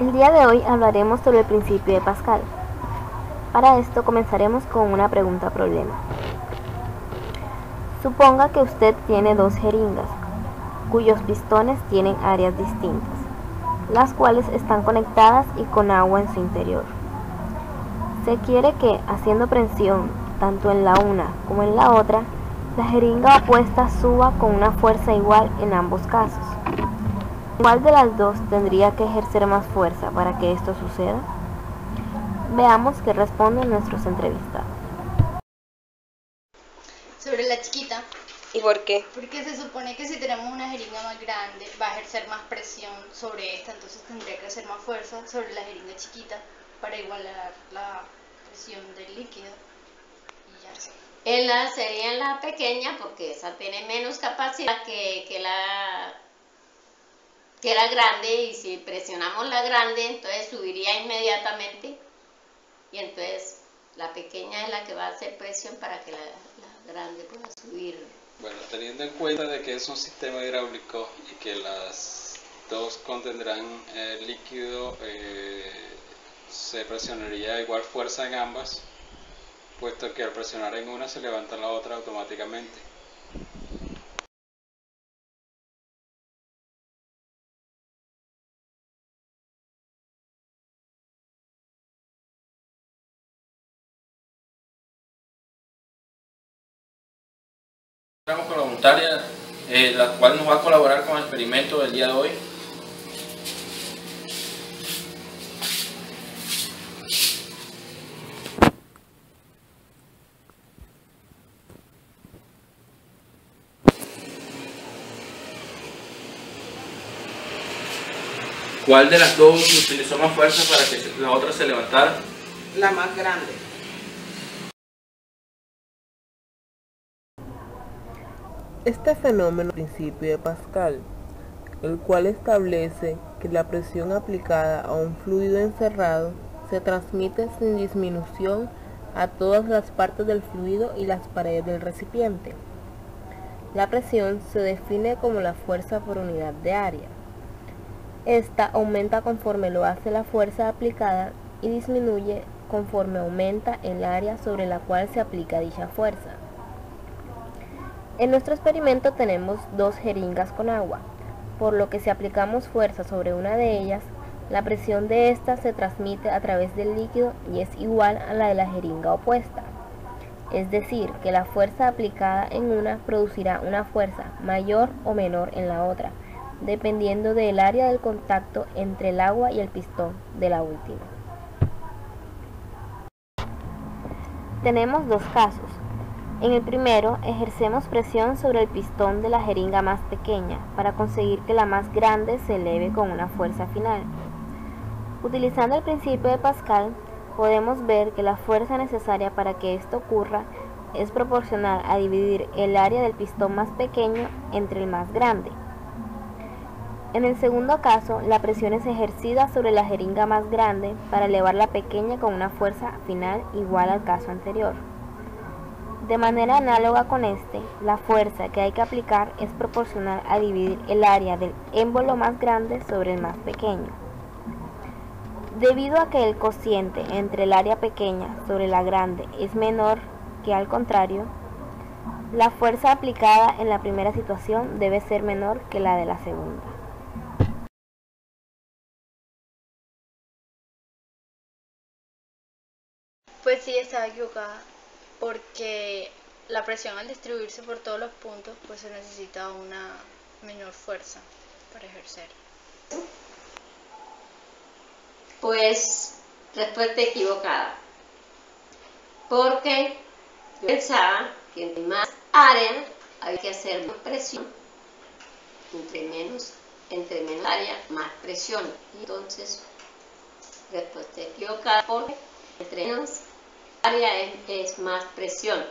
El día de hoy hablaremos sobre el principio de Pascal. Para esto comenzaremos con una pregunta problema. Suponga que usted tiene dos jeringas, cuyos pistones tienen áreas distintas, las cuales están conectadas y con agua en su interior. Se quiere que, haciendo presión tanto en la una como en la otra, la jeringa opuesta suba con una fuerza igual en ambos casos. ¿Cuál de las dos tendría que ejercer más fuerza para que esto suceda? Veamos qué responden nuestros entrevistados. Sobre la chiquita. ¿Y por qué? Porque se supone que si tenemos una jeringa más grande va a ejercer más presión sobre esta, entonces tendría que hacer más fuerza sobre la jeringa chiquita para igualar la presión del líquido. Y ya. En la sería en la pequeña porque esa tiene menos capacidad que, que la que era grande y si presionamos la grande entonces subiría inmediatamente y entonces la pequeña es la que va a hacer presión para que la, grande pueda subir. Bueno, teniendo en cuenta de que es un sistema hidráulico y que las dos contendrán eh, líquido, eh, se presionaría igual fuerza en ambas, puesto que al presionar en una se levanta la otra automáticamente. Estamos con la voluntaria, eh, la cual nos va a colaborar con el experimento del día de hoy. ¿Cuál de las dos utilizó más fuerza para que la otra se levantara? La más grande. Este fenómeno principio de Pascal, el cual establece que la presión aplicada a un fluido encerrado se transmite sin disminución a todas las partes del fluido y las paredes del recipiente. La presión se define como la fuerza por unidad de área. Esta aumenta conforme lo hace la fuerza aplicada y disminuye conforme aumenta el área sobre la cual se aplica dicha fuerza. En nuestro experimento tenemos dos jeringas con agua, por lo que si aplicamos fuerza sobre una de ellas, la presión de ésta se transmite a través del líquido y es igual a la de la jeringa opuesta. Es decir, que la fuerza aplicada en una producirá una fuerza mayor o menor en la otra, dependiendo del área del contacto entre el agua y el pistón de la última. Tenemos dos casos. En el primero, ejercemos presión sobre el pistón de la jeringa más pequeña para conseguir que la más grande se eleve con una fuerza final. Utilizando el principio de Pascal, podemos ver que la fuerza necesaria para que esto ocurra es proporcional a dividir el área del pistón más pequeño entre el más grande. En el segundo caso, la presión es ejercida sobre la jeringa más grande para elevar la pequeña con una fuerza final igual al caso anterior. De manera análoga con este, la fuerza que hay que aplicar es proporcional a dividir el área del émbolo más grande sobre el más pequeño. Debido a que el cociente entre el área pequeña sobre la grande es menor que al contrario, la fuerza aplicada en la primera situación debe ser menor que la de la segunda. Pues sí, equivocada, porque la presión al distribuirse por todos los puntos, pues se necesita una menor fuerza para ejercer. Pues respuesta equivocada. Porque yo pensaba que entre más área hay que hacer más presión, entre menos, entre menos área, más presión. Entonces, respuesta equivocada porque entre menos área es, es más presión.